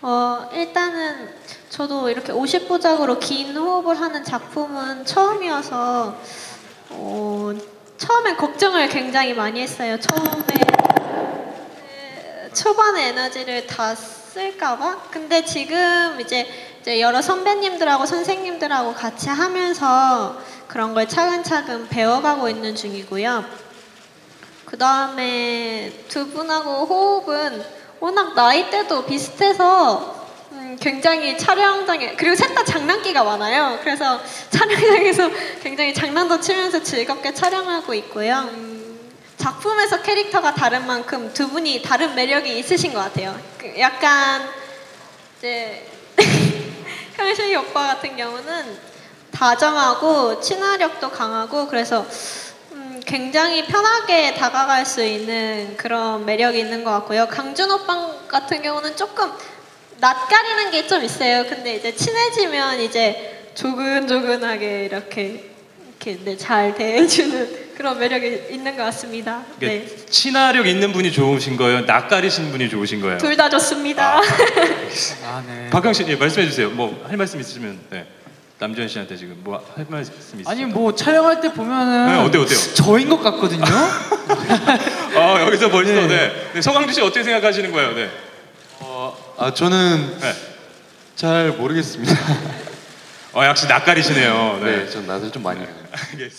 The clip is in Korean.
어, 일단은 저도 이렇게 50부작으로 긴 호흡을 하는 작품은 처음이어서 어, 처음엔 걱정을 굉장히 많이 했어요. 처음에 그 초반에 에너지를 다 쓸까봐. 근데 지금 이제, 이제 여러 선배님들하고 선생님들하고 같이 하면서 그런 걸 차근차근 배워가고 있는 중이고요. 그 다음에 두 분하고 호흡은 워낙 나이대도 비슷해서 음, 굉장히 촬영장에 그리고 셋 다 장난기가 많아요. 그래서 촬영장에서 굉장히 장난도 치면서 즐겁게 촬영하고 있고요. 음, 작품에서 캐릭터가 다른 만큼 두 분이 다른 매력이 있으신 것 같아요. 그 약간 이제 현식이 오빠 같은 경우는 다정하고 친화력도 강하고 그래서 음, 굉장히 편하게 다가갈 수 있는 그런 매력이 있는 것 같고요. 강준 오빠 같은 경우는 조금 낯가리는 게 좀 있어요. 근데 이제 친해지면 이제 조근조근하게 이렇게 이렇게 네, 잘 대해주는 그런 매력이 있는 것 같습니다. 이게 네. 친화력 있는 분이 좋으신 거예요? 낯가리신 분이 좋으신 거예요? 둘 다 좋습니다. 아, 네. 박형 씨, 예, 말씀해 주세요. 뭐 할 말씀 있으시면 네. 남주현 씨한테 지금 뭐 할 말씀 있으세요? 아니 뭐 촬영할 때 보면은 네, 어때요, 어때요? 저인 것 같거든요. 아 여기서 벌써 네. 네. 네. 서강주 씨 어떻게 생각하시는 거예요? 네. 어, 아 저는 네. 잘 모르겠습니다. 어 역시 낯가리시네요. 네. 네, 전 낯을 좀 많이. 알겠습니다.